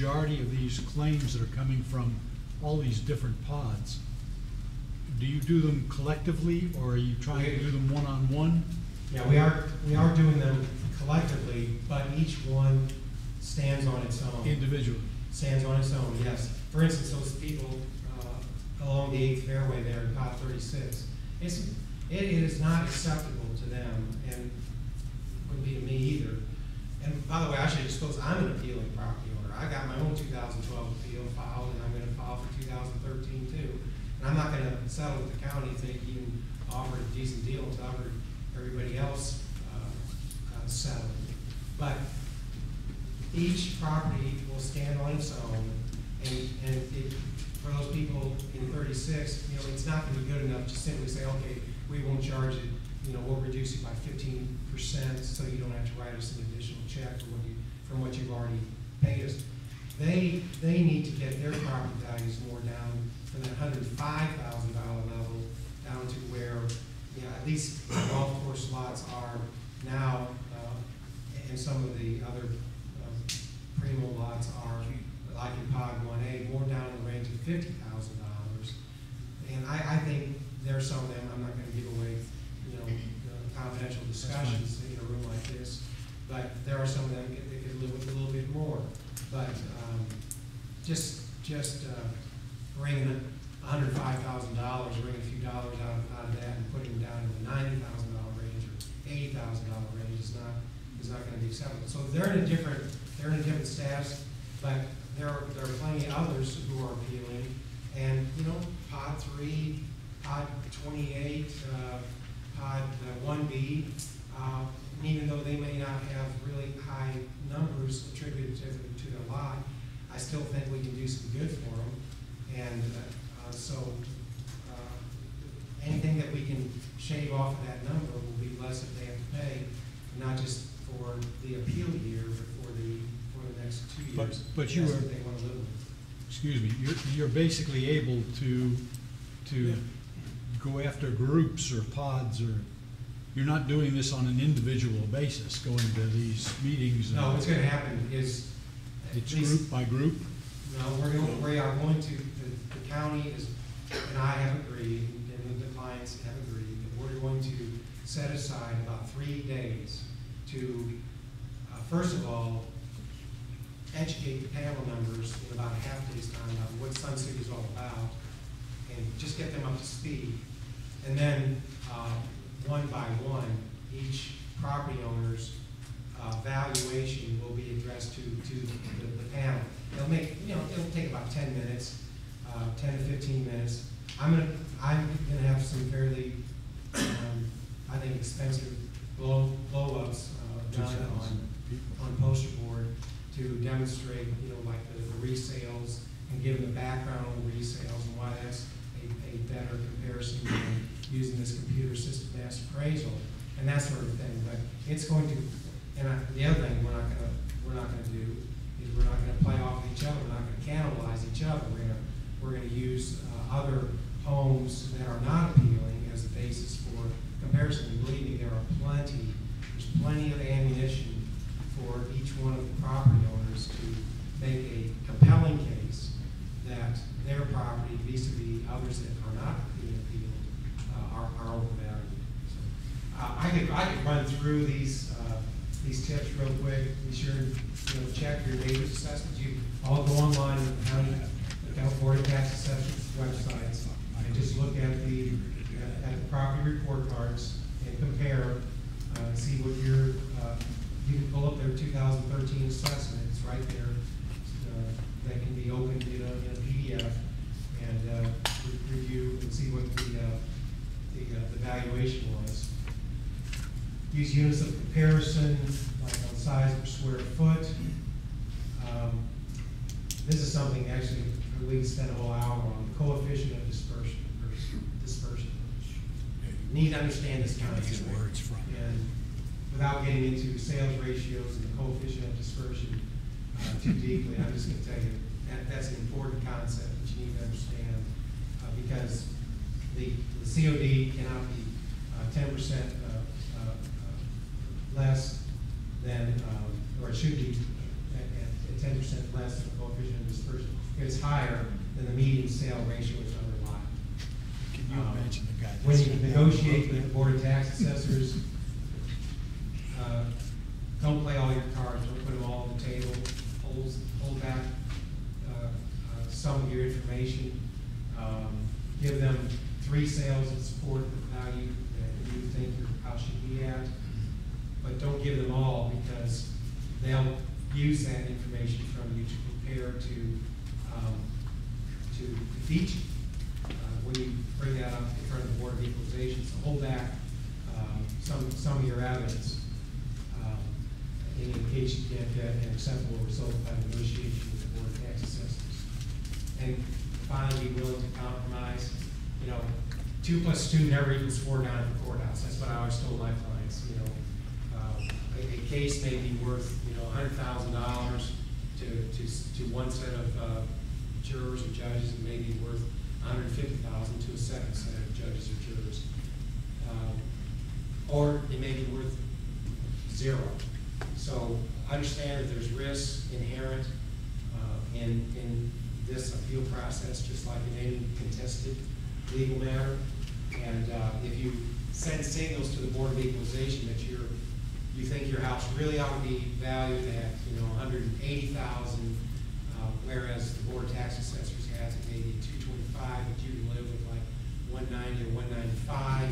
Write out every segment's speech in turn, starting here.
majority of these claims that are coming from all these different pods, do you do them collectively, or are you trying to do them one-on-one? Yeah, we are, we are doing them collectively, but each one stands on its own. Individually? Stands on its own, yes. For instance, those people uh, along the eighth fairway there in pod thirty-six, it's, it is not acceptable to them, and wouldn't be to me either. And by the way, I should disclose, I'm an appealing property owner. I got my own two thousand twelve appeal filed, and I'm gonna file for two thousand thirteen too. And I'm not gonna settle with the county if they even offer a decent deal until I've heard everybody else uh, uh, settle. But each property will stand on its own, and, and it, for those people in thirty-six, you know, it's not gonna be good enough to simply say, okay, we won't charge it, you know, we'll reduce it by fifteen percent, so you don't have to write us an additional check for what you, from what you've already us. They, they need to get their property values more down from that hundred five thousand dollar level down to where, you know, at least golf course lots are now, uh, and some of the other um, primo lots are, like in pod one A, more down in the range of fifty thousand dollars. And I, I think there are some of them, I'm not gonna give away, you know, uh, confidential discussions in a room like this, but there are some of them could live with a little bit more. But, um, just, just, uh, thousand dollars, bringing a few dollars out of, out of that and putting them down in the ninety thousand dollar range or eighty thousand dollar range is not, is not gonna be acceptable. So they're in a different, they're in a different status, but there are, there are plenty of others who are appealing. And, you know, pod three, pod twenty-eight, uh, pod one B, uh, even though they may not have really high numbers attributed to, to their lot, I still think we can do some good for them. And, uh, so, uh, anything that we can shave off of that number will be less that they have to pay, not just for the appeal year, but for the, for the next two But- years. but you That's are- what they wanna live with. Excuse me, you're, you're basically able to, to go after groups or pods, or, you're not doing this on an individual basis, going to these meetings? No, what's gonna happen is. at It's least- group by group? No, we're going, we are going to, the, the county is, and I have agreed, and the clients have agreed, that we're going to set aside about three days to, uh, first of all, educate the panel members in about a half day's time on what Sun City is all about, and just get them up to speed. And then, uh, one by one, each property owner's uh, valuation will be addressed to, to the, the panel. It'll make, you know, it'll take about ten minutes, uh, ten to fifteen minutes. I'm gonna, I'm gonna have some fairly, um, I think expensive blow, blow-ups, uh, done on, on poster board to demonstrate, you know, like the, the resales and give them the background on the resales and why that's a, a better comparison than using this computer system mass appraisal and that sort of thing. But it's going to, and I, the other thing we're not gonna, we're not gonna do is we're not gonna play off of each other, we're not gonna cannibalize each other. We're gonna, we're gonna use, uh, other homes that are not appealing as a basis for comparison. And Believe me, there are plenty, there's plenty of ammunition for each one of the property owners to make a compelling case that their property vis-à-vis others that are not being appealed, uh, are, are overvalued. So, Uh, I I could run through these, uh, these tips real quick, be sure, you know, check your neighbor's assessments, you all go online, to the county, the California tax assessment websites, and just look at the, at the property report cards and compare, uh, see what your, uh, you can pull up their two thousand thirteen assessment, it's right there, uh, that can be opened, you know, in a PDF, and, uh, re- review and see what the, uh, the, uh, the valuation was. Use units of comparison, like on size per square foot. Um, This is something actually we spend a whole hour on, the coefficient of dispersion versus dispersion. Need to understand this kind of These thing. words from. And without getting into sales ratios and the coefficient of dispersion uh, too deeply, I'm just gonna tell you, that, that's an important concept that you need to understand. uh, Because the, the COD cannot be uh, ten percent uh, less than, um, or it should be at, at ten percent less than the coefficient of dispersion. If it's higher, than the median sale ratio is under lot. Can you Um, imagine the guy? When you negotiate with the board of tax assessors, uh, don't play all your cards, don't put them all on the table, hold, hold back, uh, uh, some of your information. Um, Give them three sales that support the value that you think your house should be at. But don't give them all because they'll use that information from you to prepare to, um, to defeat you. Uh, When you bring that up in front of the Board of Equalization, so hold back, um, some, some of your evidence, um, in case you can't get an acceptable result by negotiation with the Board of Tax Assessors. And finally, be willing to compromise, you know, two plus two never equals four down at the courthouse, that's what I always told my clients, you know. A, case may be worth, you know, hundred thousand dollars to, to, to one set of, uh, jurors or judges, and may be worth a hundred and fifty thousand to a second set of judges or jurors. Um, Or it may be worth zero. So understand that there's risks inherent uh, in, in this appeal process, just like in any contested legal matter. And uh, if you send signals to the Board of Equalization that you're, you think your house really ought to be valued at, you know, hundred and eighty thousand, uh, whereas the Board of Tax Assessors has it maybe two twenty-five, but you can live with like one ninety or one ninety-five,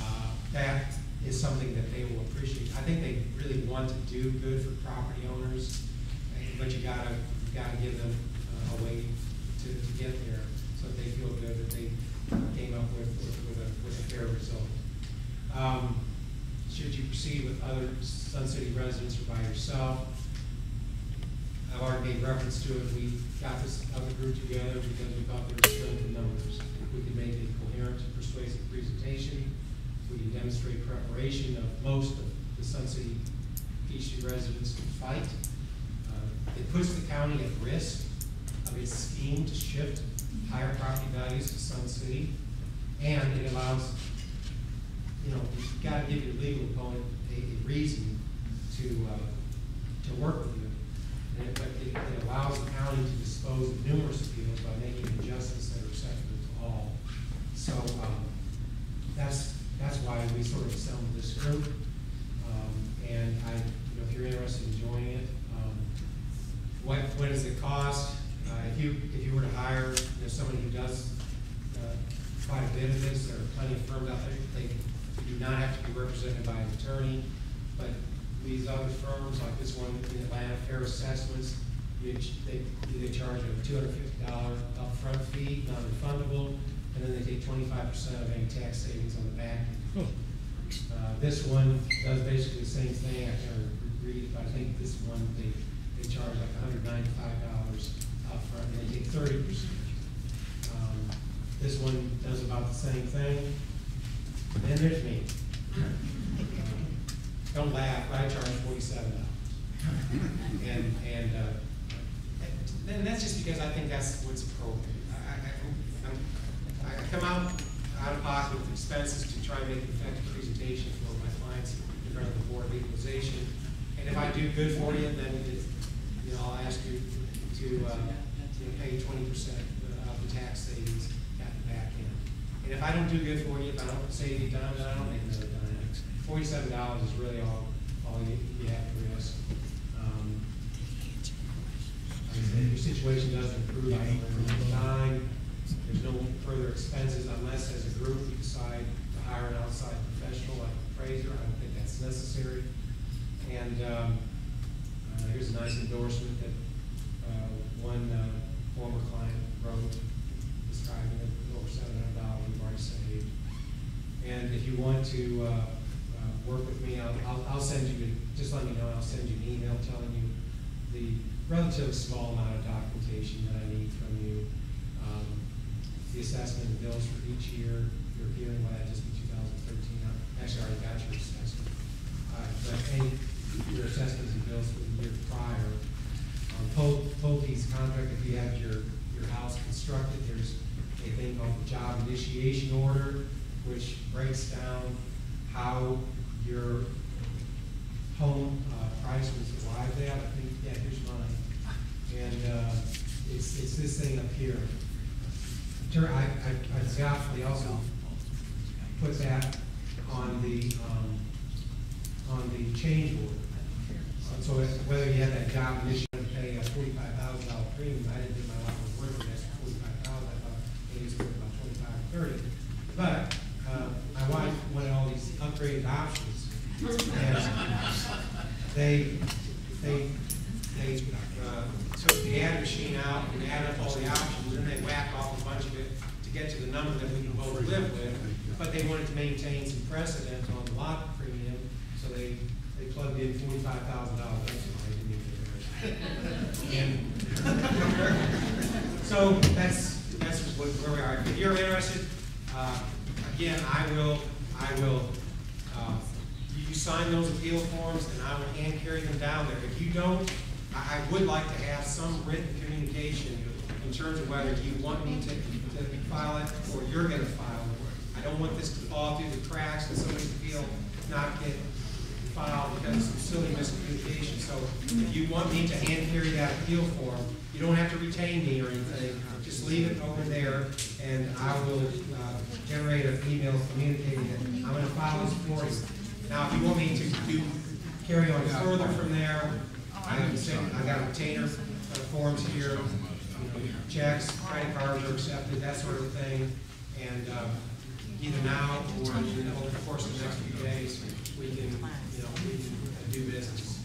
uh, that is something that they will appreciate. I think they really want to do good for property owners, but you gotta, you gotta give them uh, a way to, to get there, so that they feel good that they came up with, with with a, with a fair result. Um, Should you proceed with other Sun City residents or by yourself, I've already made reference to it, we got this other group together because we thought there was strength in numbers. We could make a coherent, persuasive presentation, we can demonstrate preparation of most of the Sun City Peachtree residents to fight. Uh, It puts the county at risk of its scheme to shift higher property values to Sun City, and it allows, you know, you've got to give your legal opponent a, a reason to, uh, to work with you. And it, but it, it allows the county to dispose of numerous appeals by making adjustments that are acceptable to all. So, um, that's, that's why we sort of assembled this group. Um, and I, you know, if you're interested in joining it, um, what, what does it cost? Uh, if you, if you were to hire, you know, somebody who does, quite a bit of this, there are plenty of firms out there, they do not have to be represented by an attorney, but these other firms, like this one in Atlanta, Fair Assessments, you, they, they charge a two hundred fifty dollar upfront fee, non-refundable, and then they take twenty-five percent of any tax savings on the back. Oh, Uh, this one does basically the same thing, I can't read it, but I think this one, they charge like hundred ninety-five dollars upfront, and they take thirty percent. Um, This one does about the same thing. Then there's me. Don't laugh, I charge forty-seven dollars. And, and, uh, and that's just because I think that's what's appropriate. I, I, I come out, out of pocket with expenses to try and make an effective presentation for my clients in front of the Board of Equalization. And if I do good for you, then it's, you know, I'll ask you to, uh, know, pay twenty percent of the tax savings at the back end. And if I don't do good for you, if I don't save you dime, then I don't make another dime. Forty-seven dollars is really all, all you, you have to risk. Um, I said, if your situation doesn't improve, I the time. There's no further expenses unless as a group you decide to hire an outside professional like an appraiser. I don't think that's necessary. And, um, uh, here's a nice endorsement that, uh, one, uh, former client wrote describing it, And if you want to, uh, uh, work with me, I'll, I'll, I'll send you, just let me know, I'll send you an email telling you the relatively small amount of documentation that I need from you. Um, The assessment and bills for each year, your hearing will just two thousand thirteen, actually, I already got your assessment. Uh, but any, your assessments and bills for the year prior. Um, Pulte's contract, if you have your, your house constructed, there's a thing called the job initiation order, which breaks down how your home, uh, price was arrived at. I think, yeah, here's mine. And it's, it's this thing up here. I, I, I they also put that on the, um, on the change order. Uh, So whether you had that job to pay a forty-five thousand dollar premium, I didn't think my lot was worth it, that's forty-five thousand, I thought maybe it's worth about twenty-five or thirty. But, uh, my wife wanted all these upgraded options. And they, they, they, uh, took the ad machine out and added up all the options, and they whacked off a bunch of it to get to the number that we can both live with. But they wanted to maintain some precedent on the lot premium, so they, they plugged in forty-five thousand dollars. So that's, that's what- where we are. If you're interested, uh, again, I will, I will, uh, you sign those appeal forms and I will hand carry them down there. If you don't, I, I would like to have some written communication in terms of whether you want me to, to file it or you're gonna file it. I don't want this to fall through the cracks and somebody's appeal not get filed because of some silly miscommunication. So if you want me to hand carry that appeal form, you don't have to retain me or anything. Just leave it over there and I will, uh, generate an email communicating that I'm gonna file this for you. Now, if you want me to do, carry on further from there, I can say, I got retainer forms here, checks, credit cards are accepted, that sort of thing. And, uh, either now or over the course of the next few days, we can, you know, we can do business.